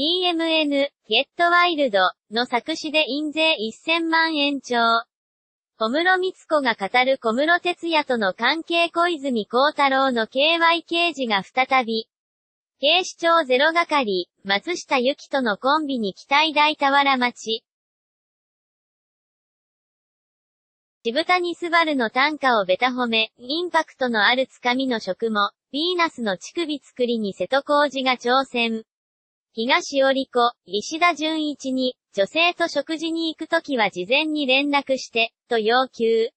DMN、ゲットワイルドの作詞で印税1000万円超。小室光子が語る小室哲也との関係小泉孝太郎の KY 刑事が再び。警視庁ゼロ係、松下由紀とのコンビに期待大田原町。渋谷スバルの単価をベタ褒め、インパクトのあるつかみの食も、ヴィーナスの乳首作りに瀬戸康史が挑戦。東織子、石田純一に、女性と食事に行くときは事前に連絡して、と要求。